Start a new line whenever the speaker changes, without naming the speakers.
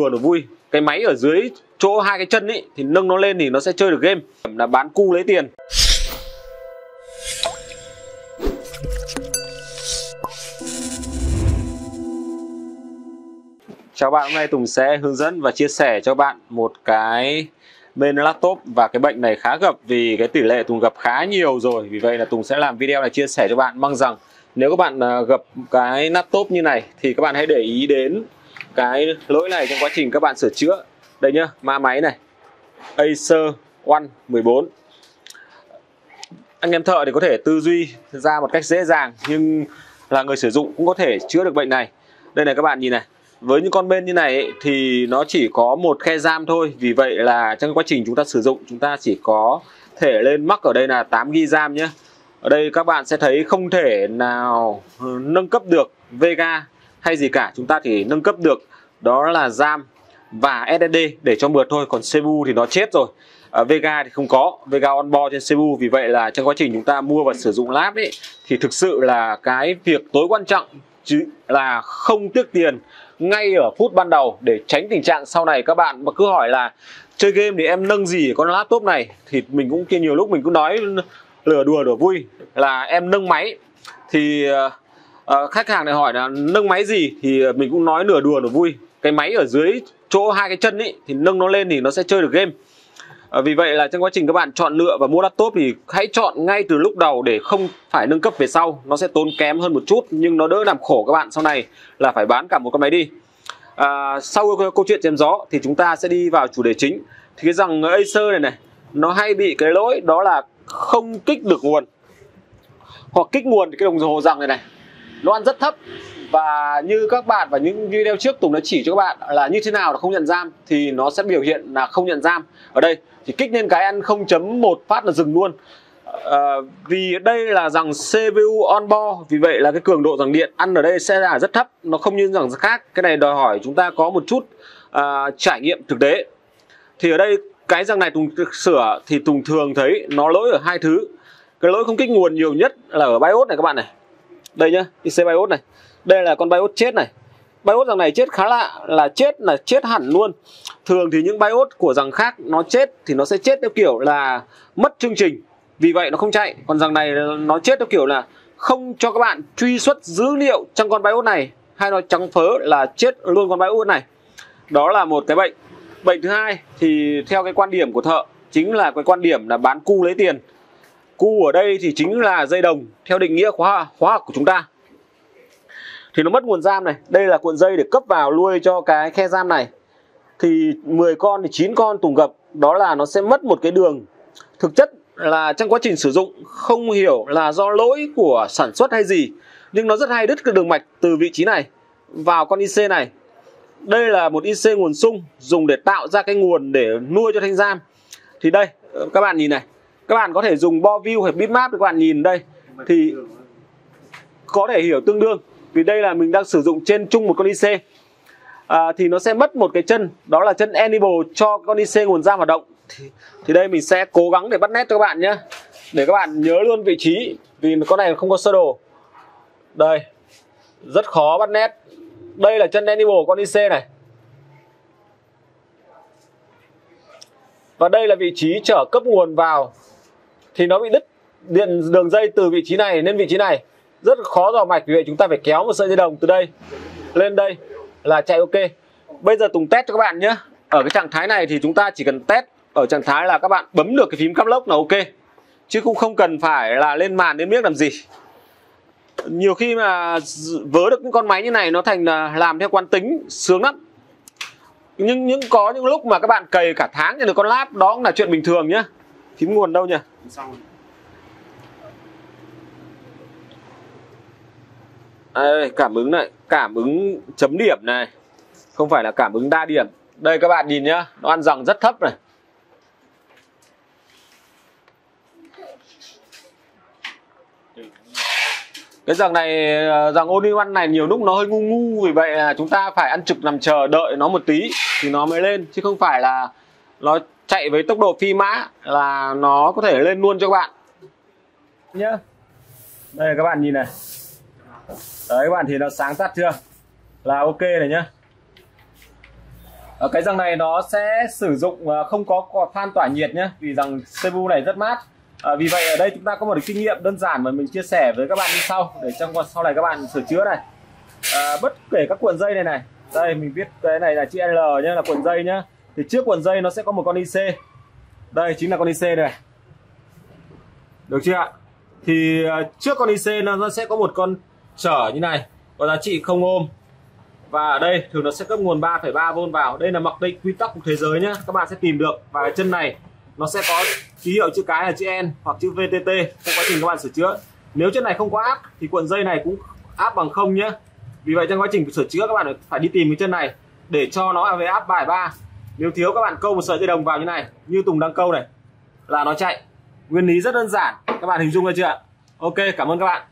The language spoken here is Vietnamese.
đùa nó vui. Cái máy ở dưới chỗ hai cái chân ấy thì nâng nó lên thì nó sẽ chơi được game. Là bán cu lấy tiền. Chào bạn, hôm nay Tùng sẽ hướng dẫn và chia sẻ cho bạn một cái bên laptop và cái bệnh này khá gặp vì cái tỷ lệ Tùng gặp khá nhiều rồi. Vì vậy là Tùng sẽ làm video này chia sẻ cho bạn mong rằng nếu các bạn à, gặp cái laptop như này thì các bạn hãy để ý đến cái lỗi này trong quá trình các bạn sửa chữa. Đây nhá mã máy này. Acer One 14 anh em thợ thì có thể tư duy ra một cách dễ dàng nhưng là người sử dụng cũng có thể chữa được bệnh này. Đây này các bạn nhìn này với những con bên như này ấy, thì nó chỉ có một khe giam thôi. Vì vậy là trong quá trình chúng ta sử dụng chúng ta chỉ có thể lên mắc ở đây là 8 ghi giam nhé ở đây các bạn sẽ thấy không thể nào nâng cấp được Vega hay gì cả chúng ta chỉ nâng cấp được đó là RAM và SSD để cho mượt thôi còn CPU thì nó chết rồi. À, Vega thì không có Vega onboard trên CPU vì vậy là trong quá trình chúng ta mua và sử dụng lab ấy thì thực sự là cái việc tối quan trọng chứ là không tiếc tiền ngay ở phút ban đầu. Để tránh tình trạng sau này các bạn mà cứ hỏi là chơi game thì em nâng gì ở con laptop này thì mình cũng kia nhiều lúc mình cũng nói lừa đùa đùa vui là em nâng máy. Thì à, à, khách hàng này hỏi là nâng máy gì thì mình cũng nói nửa đùa nửa vui. Cái máy ở dưới chỗ hai cái chân ấy thì nâng nó lên thì nó sẽ chơi được game. À, vì vậy là trong quá trình các bạn chọn lựa và mua laptop thì hãy chọn ngay từ lúc đầu để không phải nâng cấp về sau. Nó sẽ tốn kém hơn một chút nhưng nó đỡ làm khổ các bạn sau này là phải bán cả một con máy đi. À, sau câu, câu chuyện chém gió thì chúng ta sẽ đi vào chủ đề chính. Thì cái dòng Acer này này nó hay bị cái lỗi đó là không kích được nguồn. Hoặc kích nguồn thì cái đồng hồ rằng này này nó ăn rất thấp. Và như các bạn và những video trước Tùng đã chỉ cho các bạn là như thế nào là không nhận giam thì nó sẽ biểu hiện là không nhận giam. Ở đây thì kích lên cái ăn 0.1 phát là dừng luôn. À, vì đây là dòng CPU on board vì vậy là cái cường độ dòng điện ăn ở đây sẽ là rất thấp nó không như dòng khác. Cái này đòi hỏi chúng ta có một chút à, trải nghiệm thực tế. Thì ở đây cái dòng này Tùng sửa thì Tùng thường thấy nó lỗi ở hai thứ. Cái lỗi không kích nguồn nhiều nhất là ở BIOS này các bạn này đây nhá IC BIOS này. Đây là con BIOS chết này. BIOS dòng này chết khá lạ, là chết là chết hẳn luôn. Thường thì những BIOS của dòng khác nó chết thì nó sẽ chết theo kiểu là mất chương trình. Vì vậy nó không chạy. Còn dòng này nó chết theo kiểu là không cho các bạn truy xuất dữ liệu trong con BIOS này, hay nói trắng phớ là chết luôn con BIOS này. Đó là một cái bệnh. Bệnh thứ hai thì theo cái quan điểm của thợ chính là cái quan điểm là bán cu lấy tiền cu ở đây thì chính là dây đồng, theo định nghĩa khóa khóa học của chúng ta. Thì nó mất nguồn giam này. Đây là cuộn dây để cấp vào nuôi cho cái khe giam này. Thì 10 con thì 9 con tùng gập. Đó là nó sẽ mất một cái đường. Thực chất là trong quá trình sử dụng, không hiểu là do lỗi của sản xuất hay gì, nhưng nó rất hay đứt cái đường mạch từ vị trí này vào con IC này. Đây là một IC nguồn sung dùng để tạo ra cái nguồn để nuôi cho thanh giam. Thì đây, các bạn nhìn này các bạn có thể dùng bo view hay bitmap để các bạn nhìn đây. Thì có thể hiểu tương đương. Vì đây là mình đang sử dụng trên chung một con IC à, thì nó sẽ mất một cái chân. Đó là chân enable cho con IC nguồn ra hoạt động. Thì, thì đây mình sẽ cố gắng để bắt nét cho các bạn nhé. Để các bạn nhớ luôn vị trí. Vì con này không có sơ đồ. Đây. Rất khó bắt nét. Đây là chân enable con IC này. Và đây là vị trí chở cấp nguồn vào thì nó bị đứt điện đường dây từ vị trí này lên vị trí này. Rất khó dò mạch, vì vậy chúng ta phải kéo một sợi dây đồng từ đây lên đây là chạy ok. Bây giờ Tùng test cho các bạn nhé. Ở cái trạng thái này thì chúng ta chỉ cần test ở trạng thái là các bạn bấm được cái phím cắp lốc là ok. Chứ cũng không cần phải là lên màn lên biết làm gì. Nhiều khi mà vớ được những con máy như này nó thành là làm theo quán tính, sướng lắm. Nhưng những có những lúc mà các bạn cày cả tháng nhận được con láp đó cũng là chuyện bình thường nhá phím nguồn đâu nhỉ? Đây, cảm ứng này cảm ứng chấm điểm này. Không phải là cảm ứng đa điểm. Đây các bạn nhìn nhá nó ăn rằng rất thấp này. Cái rằng này rằng only ăn này nhiều lúc nó hơi ngu ngu vì vậy là chúng ta phải ăn trực nằm chờ đợi nó một tí thì nó mới lên chứ không phải là nó chạy với tốc độ phi mã là nó có thể lên luôn cho các bạn. Nhá. Đây các bạn nhìn này. Đấy các bạn thì nó sáng tắt chưa? Là ok này nhá. Ở cái răng này nó sẽ sử dụng ờ, không có quạt phan tỏa nhiệt nhé vì rằng CPU này rất mát. À, vì vậy ở đây chúng ta có một kinh nghiệm đơn giản mà mình chia sẻ với các bạn như sau để trong sau này các bạn sửa chữa này. À, bất kể các cuộn dây này này. Đây mình viết cái này là chữ L nhé là cuộn dây nhá thì trước cuộn dây nó sẽ có một con IC đây chính là con IC này. Được chưa ạ? Thì à, trước con IC nó sẽ có một con trở như này có giá trị không ôm. Và ở đây thường nó sẽ cấp nguồn 3,3V vào. Đây là mặc định quy tắc của thế giới nhé các bạn sẽ tìm được. Và cái chân này nó sẽ có ký hiệu chữ cái là chữ N hoặc chữ VTT trong quá trình các bạn sửa chữa. Nếu chân này không có áp thì cuộn dây này cũng áp bằng không nhé vì vậy trong quá trình sửa chữa các bạn phải đi tìm cái chân này để cho nó về áp bài ba nếu thiếu các bạn câu một sợi dây đồng vào như này, như Tùng đang câu này, là nó chạy. Nguyên lý rất đơn giản. Các bạn hình dung ra chưa ạ? Ok, cảm ơn các bạn.